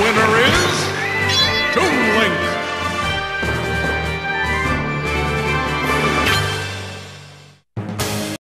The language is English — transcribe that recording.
winner is